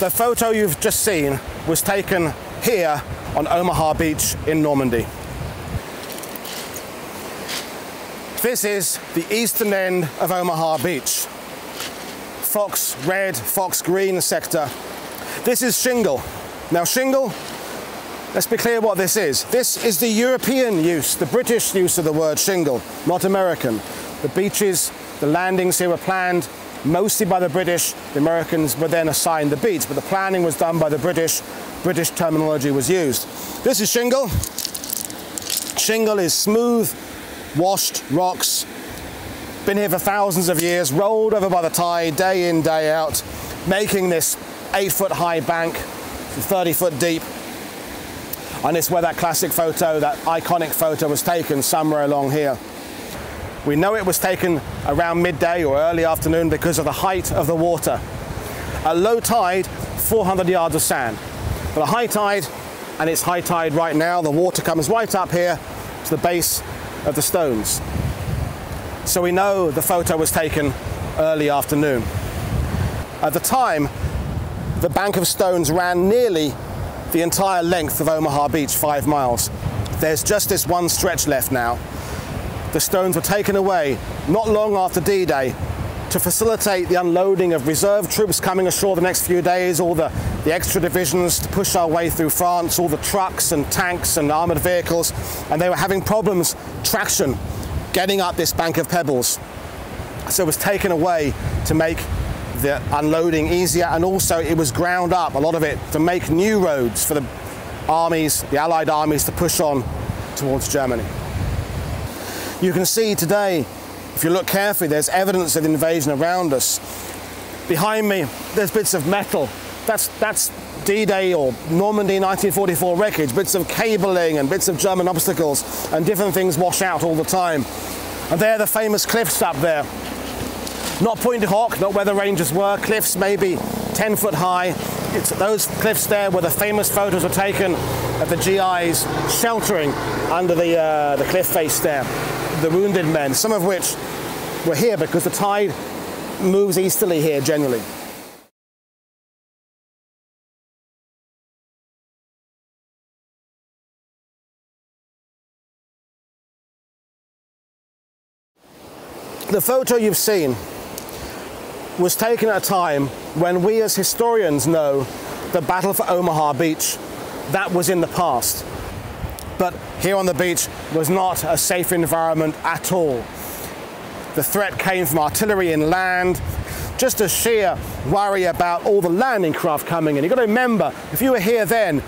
The photo you've just seen was taken here on Omaha Beach in Normandy. This is the eastern end of Omaha Beach. Fox red, fox green sector. This is shingle. Now shingle, let's be clear what this is. This is the European use, the British use of the word shingle, not American. The beaches, the landings here were planned mostly by the British. The Americans were then assigned the beach, but the planning was done by the British. British terminology was used. This is shingle. Shingle is smooth, washed rocks, been here for thousands of years, rolled over by the tide day in, day out, making this eight foot high bank, 30 foot deep. And it's where that classic photo, that iconic photo was taken somewhere along here. We know it was taken around midday or early afternoon because of the height of the water. At low tide, 400 yards of sand. But a high tide, and it's high tide right now, the water comes right up here to the base of the stones. So we know the photo was taken early afternoon. At the time, the bank of stones ran nearly the entire length of Omaha Beach, five miles. There's just this one stretch left now, the stones were taken away not long after D-Day to facilitate the unloading of reserve troops coming ashore the next few days, all the, the extra divisions to push our way through France, all the trucks and tanks and armoured vehicles, and they were having problems, traction, getting up this bank of pebbles. So it was taken away to make the unloading easier, and also it was ground up, a lot of it, to make new roads for the armies, the Allied armies, to push on towards Germany. You can see today, if you look carefully, there's evidence of invasion around us. Behind me, there's bits of metal. That's, that's D-Day or Normandy 1944 wreckage, bits of cabling and bits of German obstacles, and different things wash out all the time. And there are the famous cliffs up there. Not Pointe du Hoc, not where the Rangers were, cliffs maybe 10 foot high. It's those cliffs there where the famous photos were taken of the GIs sheltering under the, uh, the cliff face there the wounded men, some of which were here because the tide moves easterly here generally. The photo you've seen was taken at a time when we as historians know the battle for Omaha Beach, that was in the past but here on the beach was not a safe environment at all. The threat came from artillery inland, just a sheer worry about all the landing craft coming in. You've got to remember, if you were here then,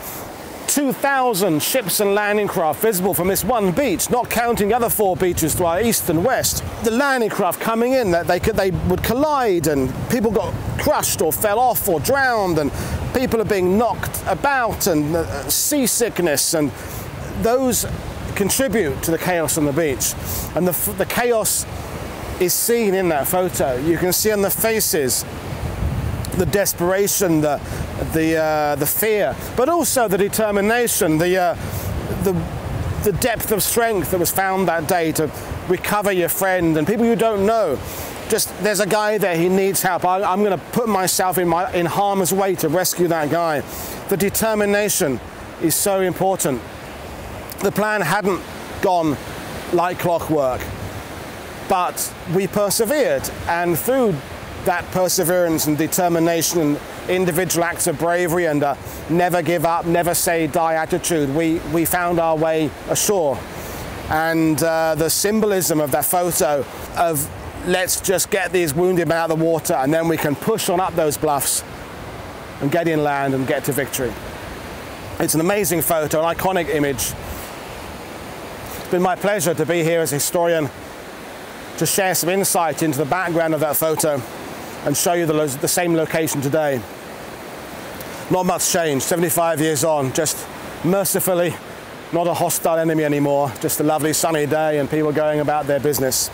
2,000 ships and landing craft visible from this one beach, not counting the other four beaches to our east and west. The landing craft coming in, that they could, they would collide, and people got crushed or fell off or drowned, and people are being knocked about, and uh, seasickness, and those contribute to the chaos on the beach. And the, the chaos is seen in that photo. You can see on the faces the desperation, the, the, uh, the fear, but also the determination, the, uh, the, the depth of strength that was found that day to recover your friend and people you don't know. Just there's a guy there, he needs help. I, am going to put myself in, my, in harm's way to rescue that guy. The determination is so important the plan hadn't gone like clockwork, but we persevered, and through that perseverance and determination and individual acts of bravery and a never give up, never say die attitude, we, we found our way ashore. And uh, the symbolism of that photo of let's just get these wounded men out of the water and then we can push on up those bluffs and get inland and get to victory. It's an amazing photo, an iconic image been my pleasure to be here as a historian to share some insight into the background of that photo and show you the, the same location today. Not much change, 75 years on, just mercifully not a hostile enemy anymore, just a lovely sunny day and people going about their business.